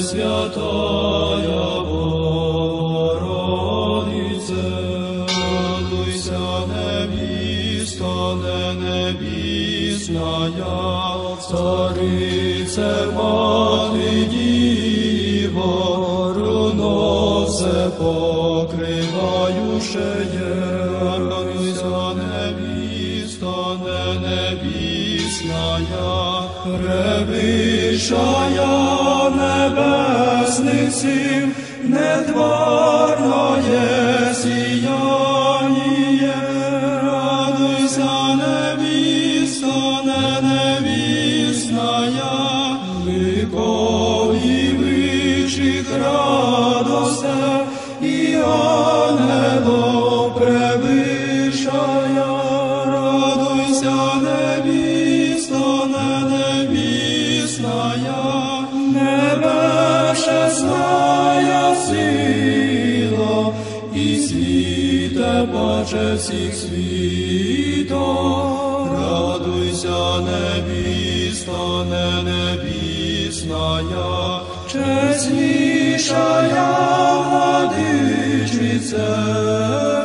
Пресвятая Богородице, радуйся, невіста, не небісная, царице, мати діво, руно все покриваючеє, радуйся, невіста, не небісная, превищая небесних сил, небешесная сила, і світе баче всіх світом, радуйся, невіста, не невісная, чеснішая владичице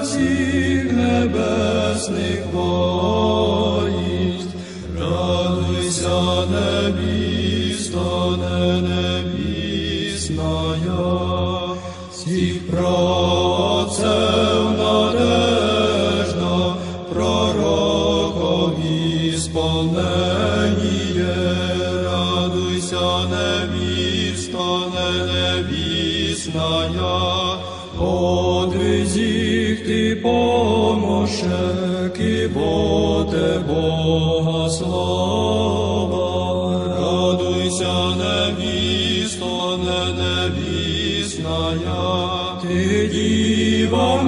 всіх небесних воїнств, радуйся, невіста, не невісная, не невісная, подвизіх ти помощек, і боте Бога слава, радуйся, невісто, не невісная, ти дівам